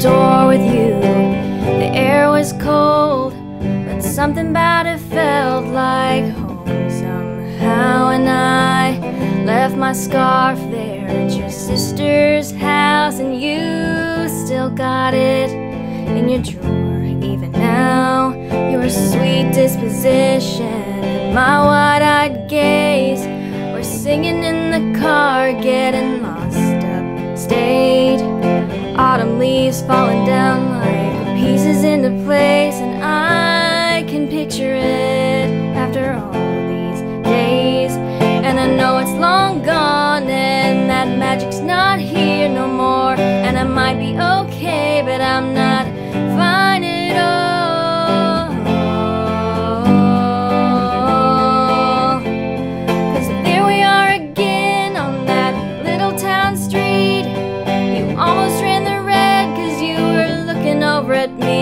door with you. The air was cold, but something about it felt like home somehow. And I left my scarf there at your sister's house, and you still got it in your drawer. Even now, your sweet disposition and my wide eyed gaze were singing in the car, getting lost falling down like pieces into place, and I can picture it after all these days. And I know it's long gone, and that magic's not here no more. And I might be okay, but I'm not at me